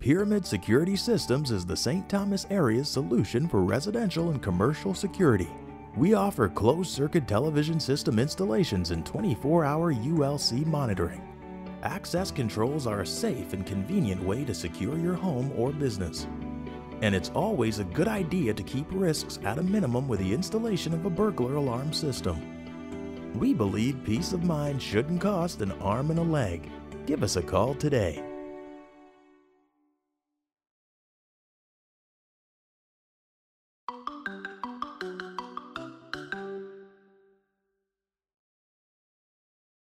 Pyramid Security Systems is the St. Thomas area's solution for residential and commercial security. We offer closed circuit television system installations and 24 hour ULC monitoring. Access controls are a safe and convenient way to secure your home or business. And it's always a good idea to keep risks at a minimum with the installation of a burglar alarm system. We believe peace of mind shouldn't cost an arm and a leg. Give us a call today.